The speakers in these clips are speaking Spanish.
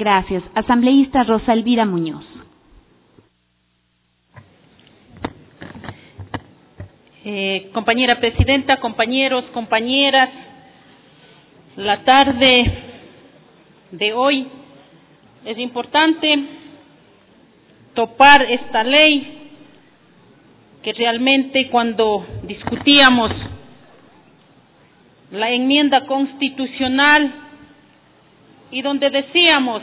Gracias. Asambleísta Rosa Elvira Muñoz. Eh, compañera presidenta, compañeros, compañeras, la tarde de hoy es importante topar esta ley que realmente cuando discutíamos la enmienda constitucional y donde decíamos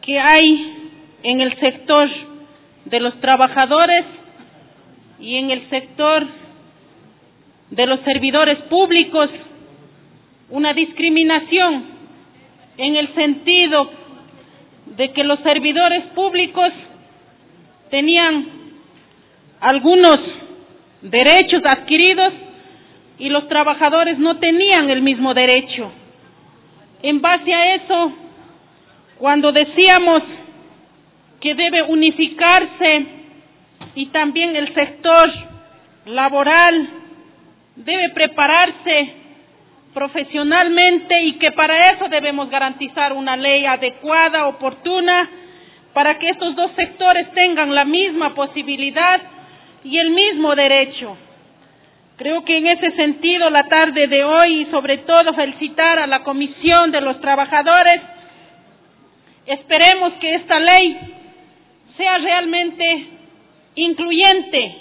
que hay en el sector de los trabajadores y en el sector de los servidores públicos una discriminación en el sentido de que los servidores públicos tenían algunos derechos adquiridos y los trabajadores no tenían el mismo derecho. En base a eso, cuando decíamos que debe unificarse y también el sector laboral debe prepararse profesionalmente y que para eso debemos garantizar una ley adecuada, oportuna, para que estos dos sectores tengan la misma posibilidad y el mismo derecho. Creo que en ese sentido la tarde de hoy y sobre todo felicitar a la Comisión de los Trabajadores, esperemos que esta ley sea realmente incluyente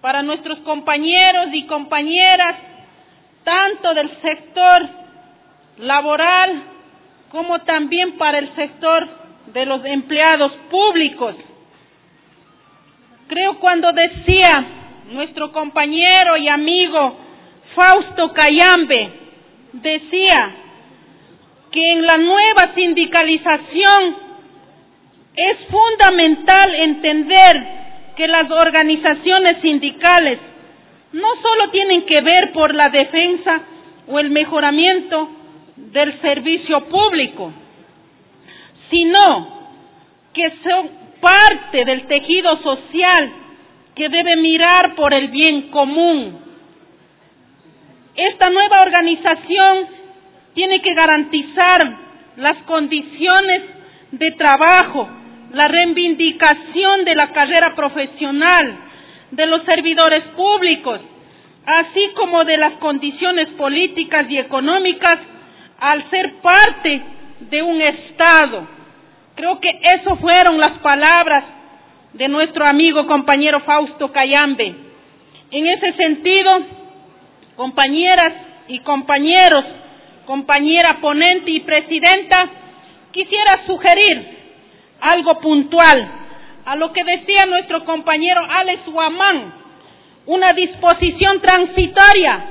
para nuestros compañeros y compañeras, tanto del sector laboral como también para el sector de los empleados públicos. Creo cuando decía nuestro compañero y amigo Fausto Cayambe, decía que en la nueva sindicalización es fundamental entender que las organizaciones sindicales no solo tienen que ver por la defensa o el mejoramiento del servicio público, sino que son parte del tejido social que debe mirar por el bien común. Esta nueva organización tiene que garantizar las condiciones de trabajo, la reivindicación de la carrera profesional de los servidores públicos, así como de las condiciones políticas y económicas al ser parte de un Estado. Creo que eso fueron las palabras de nuestro amigo compañero Fausto Cayambe. En ese sentido, compañeras y compañeros, compañera ponente y presidenta, quisiera sugerir algo puntual a lo que decía nuestro compañero Alex Guamán, una disposición transitoria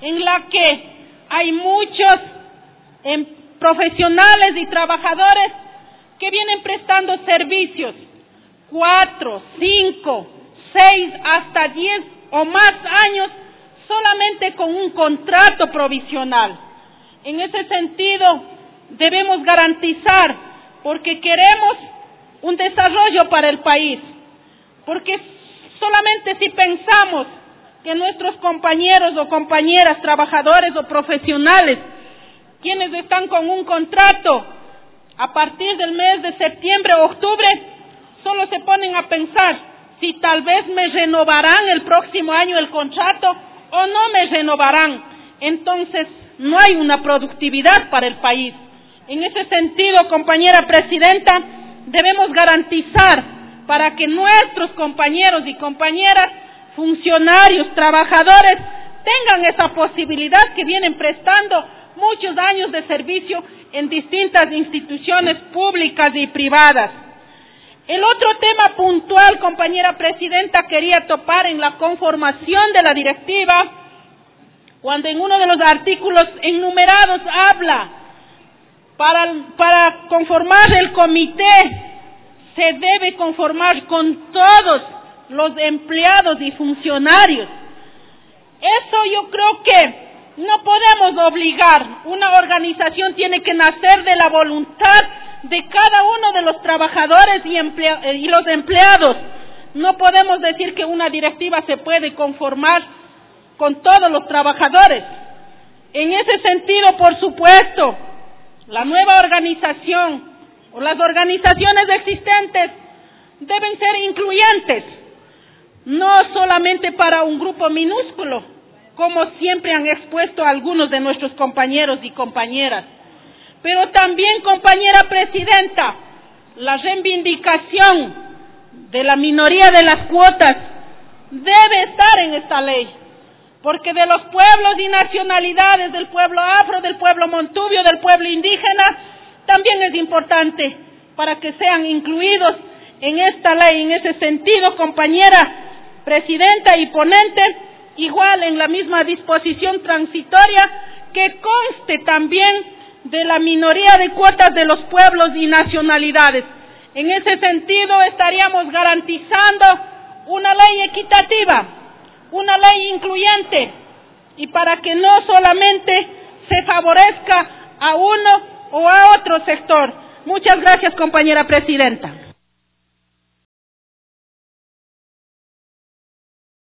en la que hay muchos em, profesionales y trabajadores que vienen prestando servicios cuatro, cinco, seis, hasta diez o más años solamente con un contrato provisional. En ese sentido, debemos garantizar, porque queremos un desarrollo para el país, porque solamente si pensamos que nuestros compañeros o compañeras, trabajadores o profesionales, quienes están con un contrato a partir del mes de septiembre o octubre, solo se ponen a pensar si tal vez me renovarán el próximo año el contrato o no me renovarán. Entonces, no hay una productividad para el país. En ese sentido, compañera presidenta, debemos garantizar para que nuestros compañeros y compañeras, funcionarios, trabajadores, tengan esa posibilidad que vienen prestando muchos años de servicio en distintas instituciones públicas y privadas. El otro tema puntual, compañera presidenta, quería topar en la conformación de la directiva, cuando en uno de los artículos enumerados habla para, conformar el comité se debe conformar con todos los empleados y funcionarios. Eso yo creo que no podemos obligar. Una organización tiene que nacer de la voluntad de cada uno de los trabajadores y, eh, y los empleados. No podemos decir que una directiva se puede conformar con todos los trabajadores. En ese sentido, por supuesto, la nueva organización o las organizaciones existentes deben ser incluyentes, no solamente para un grupo minúsculo, como siempre han expuesto algunos de nuestros compañeros y compañeras, pero también, compañera presidenta, la reivindicación de la minoría de las cuotas debe estar en esta ley, porque de los pueblos y nacionalidades, del pueblo afro, del pueblo montubio, del pueblo indígena, también es importante para que sean incluidos en esta ley. En ese sentido, compañera presidenta y ponente, igual en la misma disposición transitoria, que conste también de la minoría de cuotas de los pueblos y nacionalidades. En ese sentido, estaríamos garantizando una ley equitativa, una ley incluyente, y para que no solamente se favorezca a uno o a otro sector. Muchas gracias, compañera presidenta.